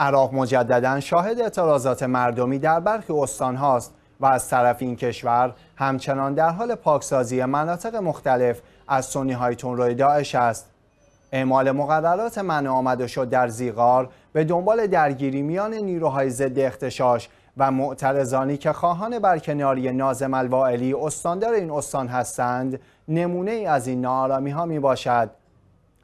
عراق مجددا شاهد اعتراضات مردمی در برخی استان هاست و از طرف این کشور همچنان در حال پاکسازی مناطق مختلف از سنی های تونروی داعش است. اعمال مقررات منع آمد و شد در زیغار به دنبال درگیری میان نیروهای ضد اختشاش و معترضانی که خواهان برکناری نازم الوائلی استاندار این استان هستند نمونه ای از این نارامی ها می باشد.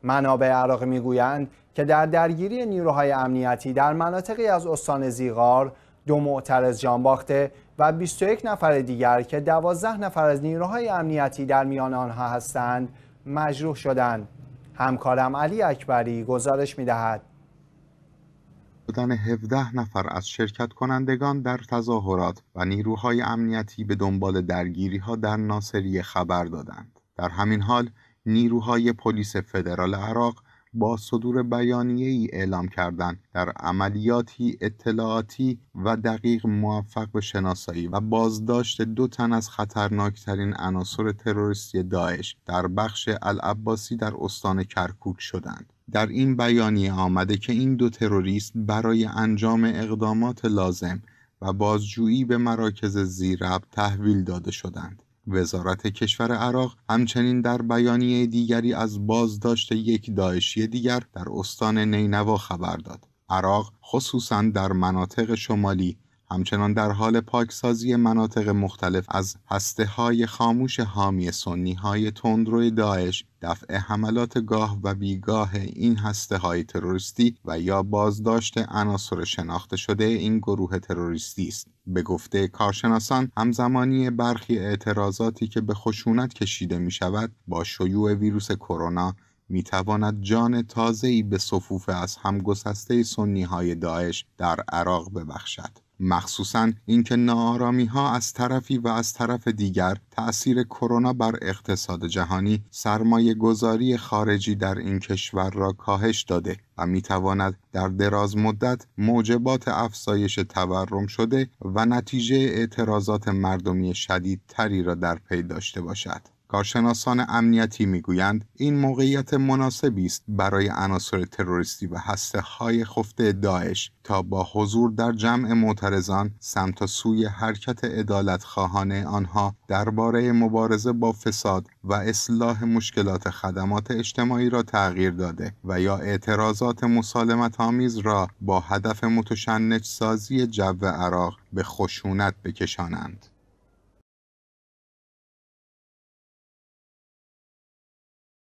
منابع عراق می‌گویند که در درگیری نیروهای امنیتی در مناطقی از استان زیغار دو معترض جان باخته و 21 نفر دیگر که 12 نفر از نیروهای امنیتی در میان آنها هستند مجروح شدند. همکارم علی اکبری گزارش می‌دهد. بودن 17 نفر از شرکت کنندگان در تظاهرات و نیروهای امنیتی به دنبال درگیری ها در ناصریه خبر دادند. در همین حال نیروهای پلیس فدرال عراق با صدور بیانیه‌ای اعلام کردند در عملیاتی اطلاعاتی و دقیق موفق به شناسایی و بازداشت دو تن از خطرناکترین عناصر تروریستی داعش در بخش العباسی در استان کرکوک شدند. در این بیانیه آمده که این دو تروریست برای انجام اقدامات لازم و بازجویی به مراکز زیرب تحویل داده شدند. وزارت کشور عراق همچنین در بیانیه دیگری از بازداشت یک داعشی دیگر در استان نینوا خبر داد. عراق خصوصا در مناطق شمالی همچنان در حال پاکسازی مناطق مختلف از های خاموش حامی سنی های تندرو داعش دفع حملات گاه و بیگاه این های تروریستی و یا بازداشت عناصر شناخته شده این گروه تروریستی است. به گفته کارشناسان همزمانی برخی اعتراضاتی که به خشونت کشیده می شود با شیوع ویروس کرونا می تواند جان تازه‌ای به صفوف از همگسسته سنی های داعش در عراق ببخشد. مخصوصا اینکه ناآرامی ها از طرفی و از طرف دیگر تأثیر کرونا بر اقتصاد جهانی سرمایه گذاری خارجی در این کشور را کاهش داده و می تواند در دراز مدت موجبات افزایش تورم شده و نتیجه اعتراضات مردمی شدیدتری را در پی داشته باشد. کارشناسان امنیتی می‌گویند این موقعیت مناسبی است برای عناصر تروریستی و های خفته داعش تا با حضور در جمع معترضان سمت سوی حرکت عدالت خواهانه آنها درباره مبارزه با فساد و اصلاح مشکلات خدمات اجتماعی را تغییر داده و یا اعتراضات مسالمت آمیز را با هدف متشنج سازی جو عراق به خشونت بکشانند.